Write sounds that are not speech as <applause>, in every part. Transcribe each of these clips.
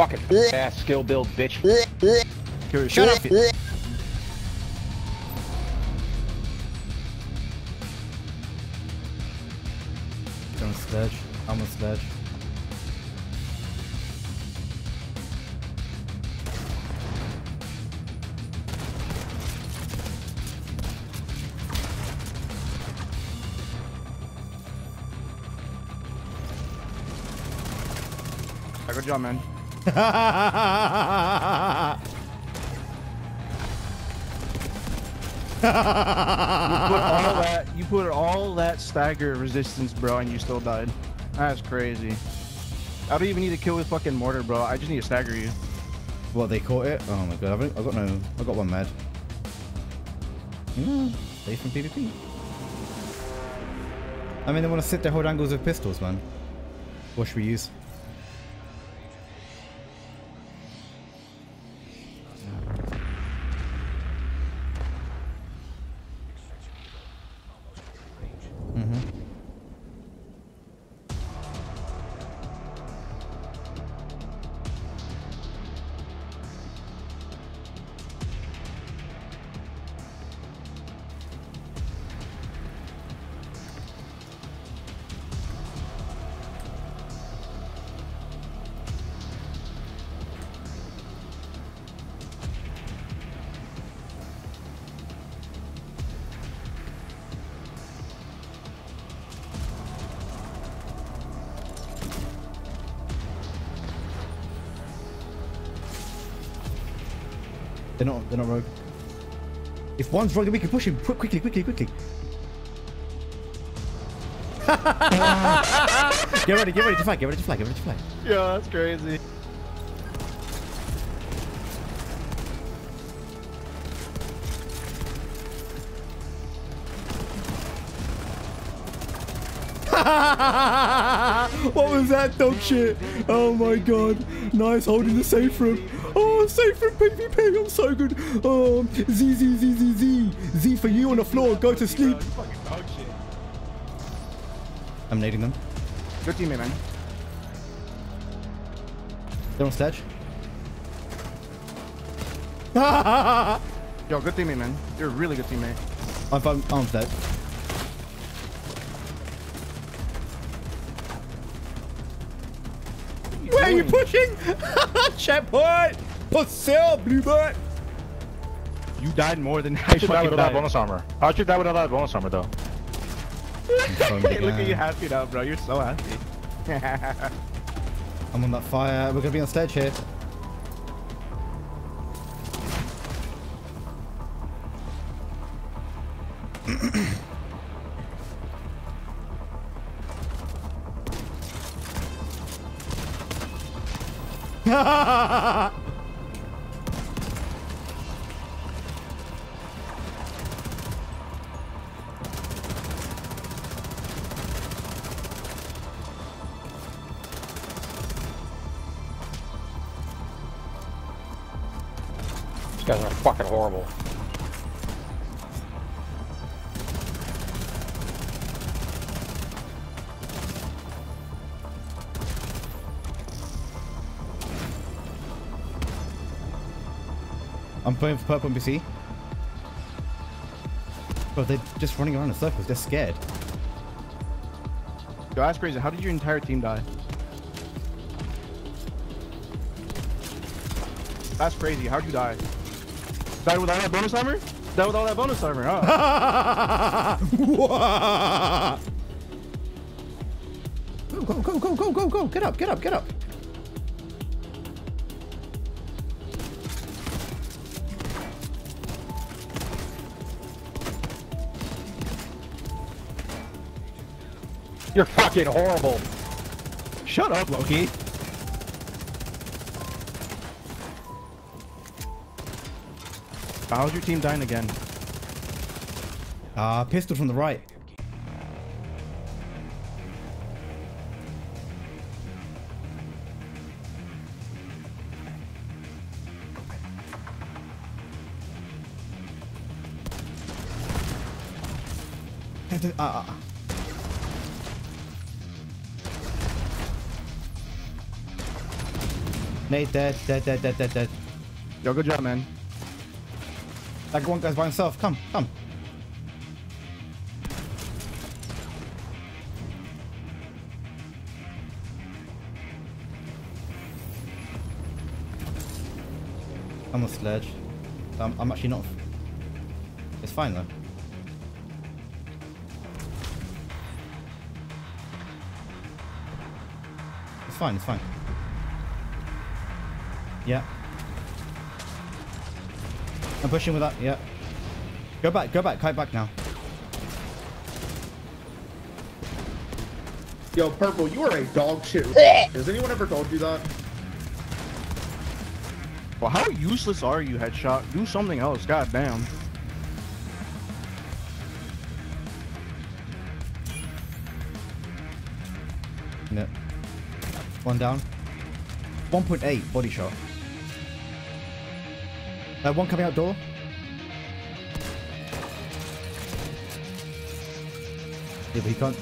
Fucking ass skill build, bitch. Shut up. Don't sledge. I'm a sledge. Good job, man. You put all that, you put all that stagger resistance, bro, and you still died. That's crazy. I don't even need to kill with fucking mortar, bro. I just need to stagger you. What they caught it? Oh my god! I've, I've got no. I got one med. Yeah, safe from PvP. I mean, they want to sit there hold angles with pistols, man. What should we use? They're not. They're not rogue. If one's rogue, we can push him Quick- quickly, quickly, quickly. <laughs> get ready, get ready to flag, get ready to fly, get ready to flag. Yeah, that's crazy. <laughs> what was that dog shit? Oh my god. Nice holding the safe room. Oh, safe from PvP. I'm so good. Um, Z, Z, Z, Z, Z. Z for you on the floor. Go to sleep. I'm nading them. Good teammate, man. They're on stage. <laughs> Yo, good teammate, man. You're a really good teammate. I'm, I'm, I'm dead. Where are you pushing? <laughs> Checkpoint! Pussy, bluebird! You died more than <laughs> I How'd you die fucking without died. bonus armor? How'd you die without that bonus armor, though? Hey, <laughs> look at you happy now, bro. You're so happy. <laughs> I'm on that fire. We're gonna be on stage here. These guys are fucking horrible. I'm playing for purple NPC. Bro, they're just running around in circles. They're scared. Yo, that's crazy. How did your entire team die? That's crazy. How'd you die? Died with all that bonus armor? Died with all that bonus armor, huh? <laughs> go, go, go, go, go, go, go. Get up, get up, get up. You're fucking horrible. Shut up, Loki. How's your team dying again? Ah, pistol from the right. Ah, ah. Nate dead, dead, dead, dead, dead, dead. Yo, good job, man. That one guy's by himself. Come, come. I'm a sledge. I'm, I'm actually not. It's fine though. It's fine, it's fine. Yeah. I'm pushing with that, yeah. Go back, go back, kite back now. Yo, Purple, you are a dog shit. <laughs> Has anyone ever told you that? Well, how useless are you, Headshot? Do something else, god damn. Yeah. One down. 1.8 body shot. Uh, one coming out door. Yeah, but he can't.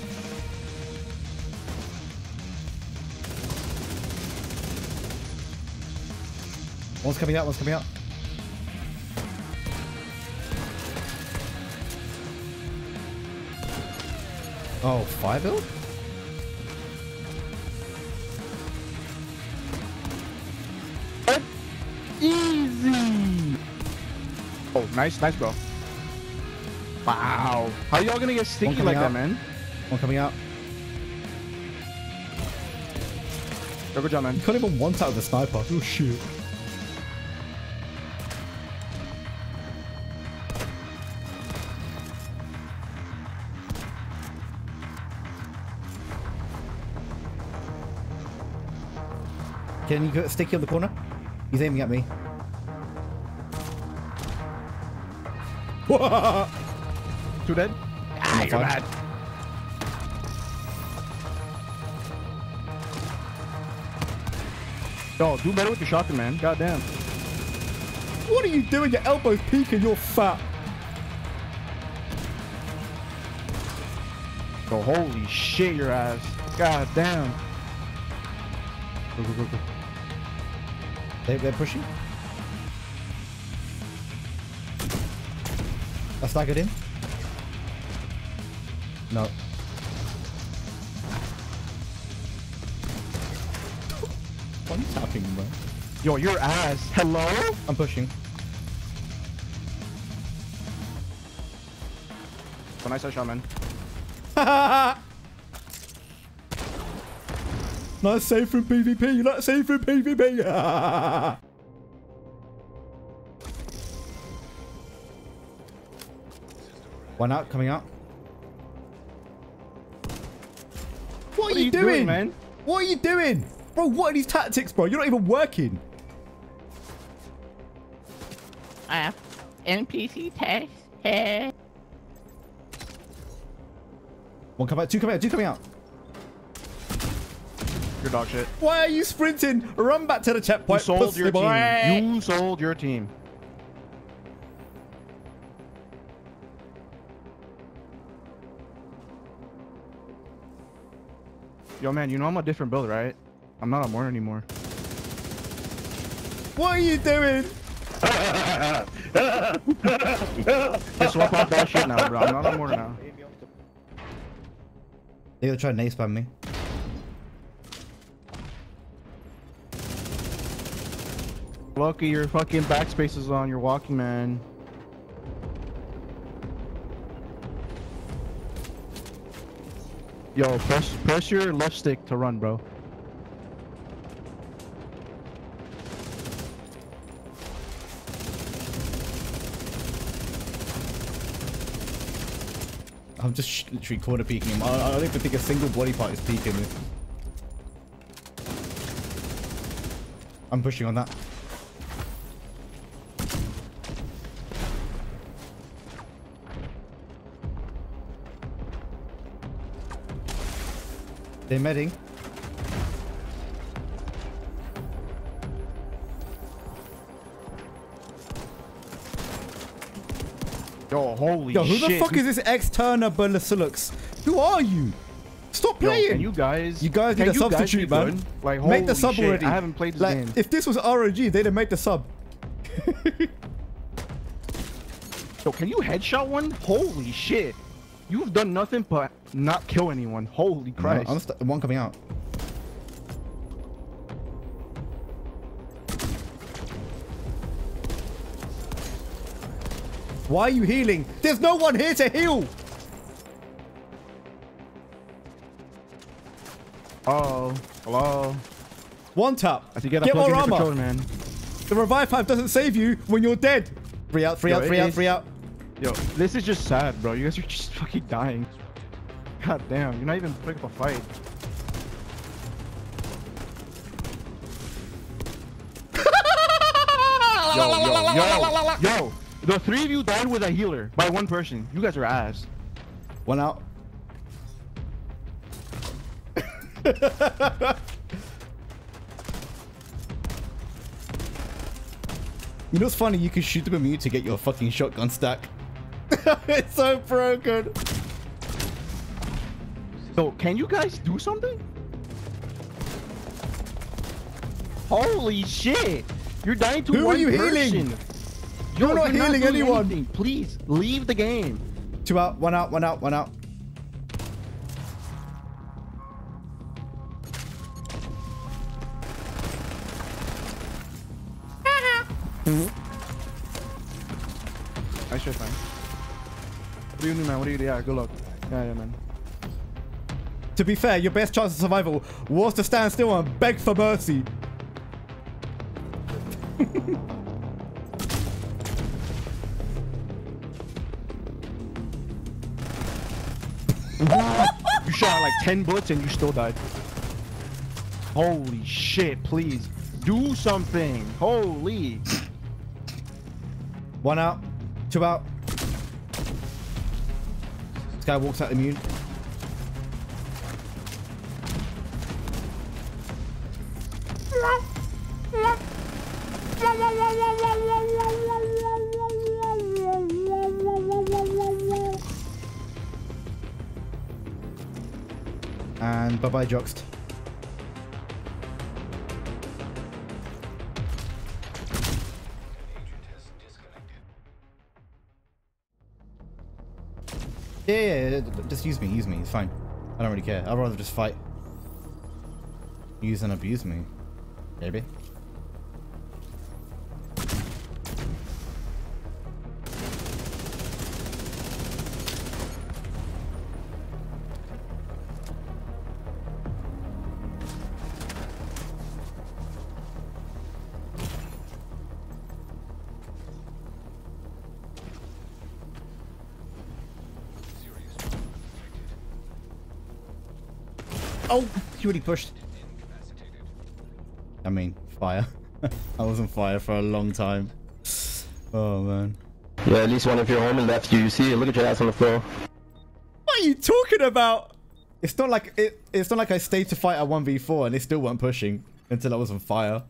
One's coming out, one's coming out. Oh, fire build? Nice, nice, bro. Wow. How y'all gonna get sticky like that, man? One coming out. Yo, good job, man. You can't even one with the sniper. Oh shoot. Can you get sticky on the corner? He's aiming at me. <laughs> Two dead? Ah, you're bad. Yo, do better with your shotgun, man. God damn. What are you doing? Your elbow's peeking. You're fat. Yo, holy shit, your ass. God damn. Go, go, go, go. They, they're pushing. I staggered him. No. One tapping, bro. Yo, your ass. Hello? I'm pushing. Oh, nice shot, man. <laughs> Not safe from PvP. Not safe from PvP. <laughs> One out, coming out. What, are, you, doing? man? What are you doing? Bro, what are these tactics, bro? You're not even working. Uh, NPC test. Hey. One coming out, two coming out, two coming out. Your dog shit. Why are you sprinting? Run back to the checkpoint. You checkpoint. sold pussy your boy. team. You sold your team. Yo, man, you know I'm a different build, right? I'm not a Mortar anymore. What are you doing? <laughs> Just swap out that shit now, bro. I'm not a Mortar now. They're gonna try to nade spam me. Lucky your fucking backspace is on. You're walking, man. Yo, press press your left stick to run, bro. I'm just literally corner peeking him. I, I don't even think a single body part is peeking me. I'm pushing on that. They're medding. Yo, holy Yo, who shit. the fuck is this ex-Turner Balasilux? Who are you? Stop stop Yo, playing. can you guys? You guys can need a substitute, man. good? Like, Make the sub shit, already. I haven't played this like, game. If this was RNG, they'd have made the sub. Yo, can you headshot one? Holy shit! You've done nothing but not kill anyone. Holy Christ! I'm one coming out. Why are you healing? There's no one here to heal. oh, hello. One tap. I you Get more armor. man. The revive hive doesn't save you when you're dead. Free out, free Yo, out, it free out, free out. Yo, this is just sad, bro. You guys are just fucking dying. God damn, you're not even putting up a fight. <laughs> Yo, yo, yo, yo. The three of you died with a healer by one person. You guys are ass. One out. <laughs> you know what's funny? You can shoot them immune to get your fucking shotgun stack. <laughs> it's so broken. So, can you guys do something? Holy shit! You're dying to Who are you person. healing? Yo, You're not healing doing anyone. anything. Please leave the game. Two out, one out, one out, one out. Nice do man? What do you do? Yeah, good luck. Yeah, yeah, man. To be fair, your best chance of survival was to stand still and beg for mercy. <laughs> You shot like 10 bullets and you still died. Holy shit, please. Do something. Holy. One out, two out. Guy walks out immune. And bye bye, Joxt. Just use me, use me, it's fine. I don't really care. I'd rather just fight. Use and abuse me. Maybe. Oh, he already pushed. I mean, fire. <laughs> I was on fire for a long time. Oh man. Yeah, at least one of your homie left you. You see, look at your ass on the floor. What are you talking about? It's not like it. It's not like I stayed to fight at one v four and they still weren't pushing until I was on fire.